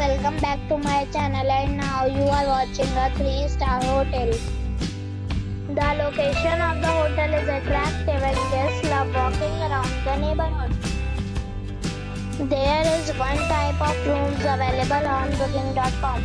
welcome back to my channel and now you are watching a 3 star hotel. The location of the hotel is attractive and guests love walking around the neighborhood. There is one type of rooms available on booking.com.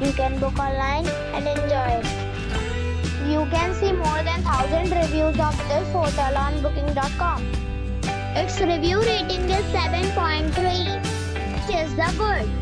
You can book online and enjoy it. You can see more than 1000 reviews of this hotel on booking.com. Its review rating is 7.3 which is the good.